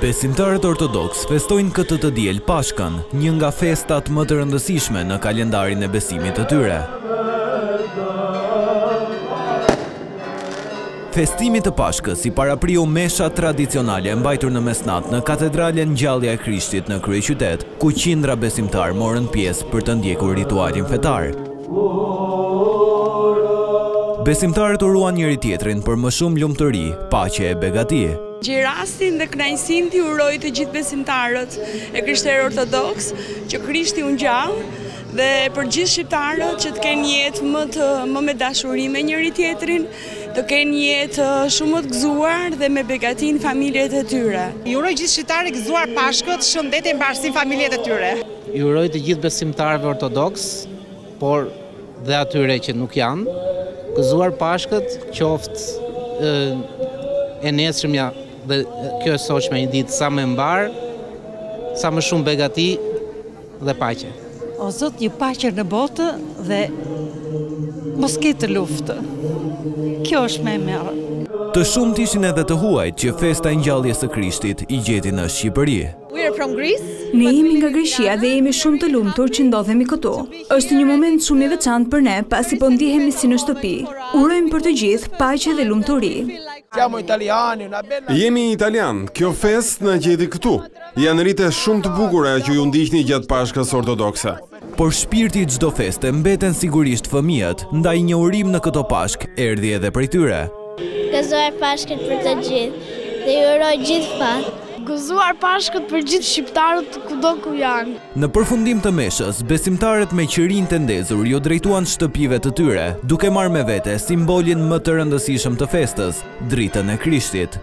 Besimtarët ortodoksë festojnë këtë të diel Pashkën, një nga festat më të rëndësishme në kalendarin e besimit të tyre. Festimit të Pashkës i parapriu mesha tradicionale e mbajtur në mesnatë në Katedralen Ngjallja e Krishtit në kryeqytet, ku qindra besimtarë morën pjesë për të ndjekur ritualin fetar. Besimtarët uruan njëri-tjetrin për më shumë lumturi, paqe e begati. Gjej rastin dhe kënaqësinë t'i uroj të gjithë besimtarët e krishterë ortodoksë që Krishti u ngjall dhe për gjithë shqiptarët që të kenë jetë më të më me dashuri me njëri-tjetrin, të kenë jetë shumë më të gëzuar dhe me begati në familjet e tyre. I uroj gjithë shqiptarëve gëzuar Pashkët, shëndet e mbarësi në familjet e tyre. I uroj të gjithë besimtarëve ortodoks, por dhe atyre që nuk janë, gëzuar Pashkët, qoftë e nesërmja dhe kjo e sotshme një ditë sa më e mbarë, sa më shumë begati dhe paqe. O Zot një paqe në botë dhe mos ketë luftë. Kjo është më mirë. Të shumtë ishin edhe të huajt që festa e ngjalljes së Krishtit i gjeti në Shqipëri. Ne jemi nga Greqia dhe jemi shumë të lumtur që ndodhemi këtu. Është një moment shumë i veçantë për ne, pasi po ndihemi si në shtëpi. Urojmë për të gjithë paqe dhe lumturi. Jemi italianë, kjo festë na gjeti këtu. Janë rite shumë të bukura që ju ndiqni gjatë Pashkës Ortodokse. Por shpirti i çdo feste mbeten sigurisht fëmijët, ndaj një urim në këto Pashkë erdhi edhe prej tyre. Gëzuar Pashkët për të gjithë dhe ju uroj gjithë fat. Gëzuar Pashkët për gjithë shqiptarët kudo ku janë. Në përfundim të meshës, besimtarët me qirinj të ndezur iu drejtuan shtëpive të tyre, duke marrë me vete simbolin më të rëndësishëm të festës, dritën e Krishtit.